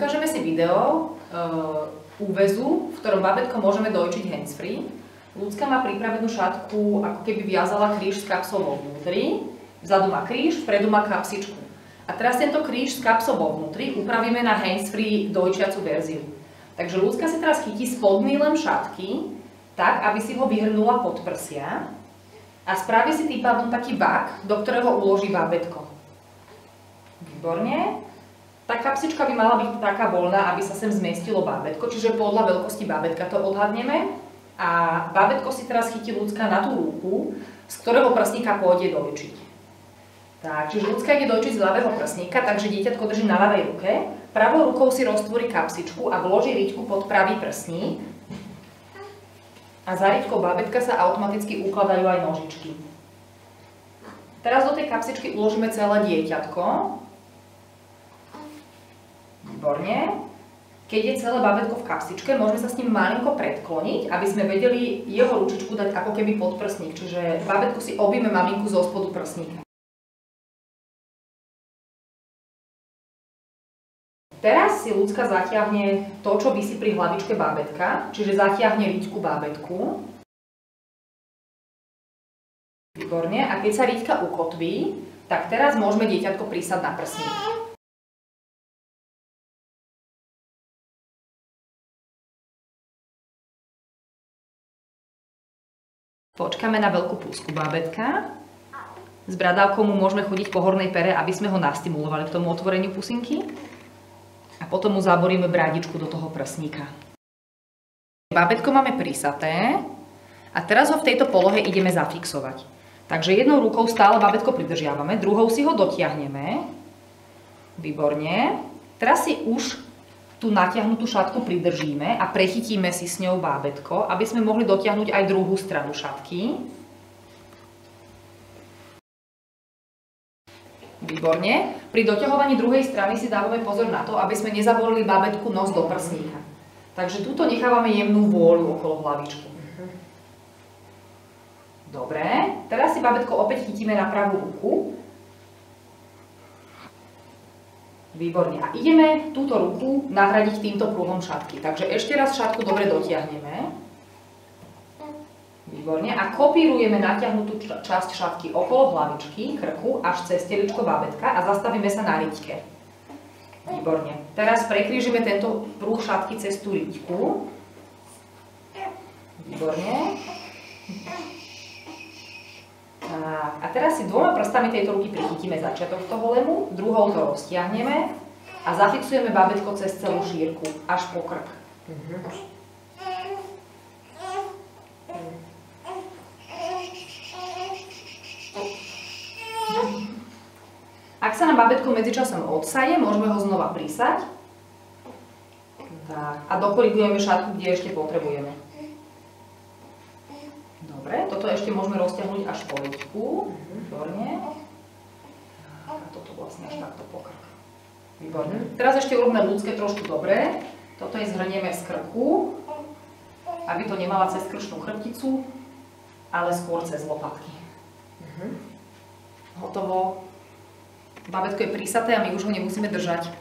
Ukážeme si video uh, úvezu, v ktorom babetko môžeme dojčiť handsfree. Ľudská má pripravenú šatku, ako keby viazala kríž s kapsou vo vnútri. Vzadu má kríž, vpredu má kapsičku. A teraz tento kríž s kapsou vo vnútri upravíme na handsfree dojčiacu verziu. Takže ľudská si teraz chytí spodný lem šatky, tak, aby si ho vyhrnula pod prsia a spraví si tým pádom taký vak, do ktorého uloží bábetko. Výborne. Tá kapsička by mala byť taká voľná, aby sa sem zmestilo bábetko, čiže podľa veľkosti bábetka to odhadneme. A bábetko si teraz chytí ľudská na tú ruku, z ktorého prsníka pôjde dojčiť. Tak, čiže ľudská ide dojčiť z ľavého prsníka, takže dieťatko drží na ľavej ruke. Pravou rukou si roztvorí kapsičku a vloží riťku pod pravý prsník. A za riťkou bábetka sa automaticky ukladajú aj nožičky. Teraz do tej kapsičky uložíme celé dieťatko. Výborne. Keď je celé babetko v kapsičke, môžeme sa s ním malinko predkloniť, aby sme vedeli jeho ručičku dať ako keby pod prsník. Čiže babetko si objíme maminku zo spodu prsníka. Teraz si ľudská zatiahne to, čo vysí pri hlavičke bábetka, čiže zatiahne riťku bábetku. Výborne. A keď sa riťka ukotví, tak teraz môžeme dieťatko prísať na prsník. Počkáme na veľkú púsku bábetka. S bradávkou mu môžeme chodiť po hornej pere, aby sme ho nastimulovali k tomu otvoreniu pusinky. A potom mu zaboríme brádičku do toho prsníka. Bábetko máme prisaté a teraz ho v tejto polohe ideme zafixovať. Takže jednou rukou stále bábetko pridržiavame, druhou si ho dotiahneme. Výborne. Teraz si už tú natiahnutú šatku pridržíme a prechytíme si s ňou bábetko, aby sme mohli dotiahnuť aj druhú stranu šatky. Výborne. Pri doťahovaní druhej strany si dávame pozor na to, aby sme nezavolili bábetku nos do prsníka. Takže túto nechávame jemnú vôľu okolo hlavičku. Dobre, teraz si bábetko opäť chytíme na pravú ruku Výborne. A ideme túto ruku nahradiť týmto pruhom šatky. Takže ešte raz šatku dobre dotiahneme. Výborne. A kopírujeme natiahnutú časť šatky okolo hlavičky, krku, až cez teličko bábetka a zastavíme sa na riťke. Výborne. Teraz prekrížime tento prúh šatky cez tú riťku. Výborne. A teraz si dvoma prstami tejto ruky prichytíme začiatok toho lemu, druhou to roztiahneme a zafixujeme babetko cez celú šírku, až po krk. Ak sa nám babetko medzičasom odsaje, môžeme ho znova prísať. Tak. A dokorigujeme šatku, kde ešte potrebujeme. Dobre, toto ešte môžeme rozťahnuť až po ľudku. Výborne. A toto vlastne až takto po krk. Výborne. Teraz ešte urobíme ľudské trošku dobre. Toto je zhrnieme z krku, aby to nemala cez krčnú chrbticu, ale skôr cez lopatky. Hotovo. Babetko je prísaté a my už ho nemusíme držať.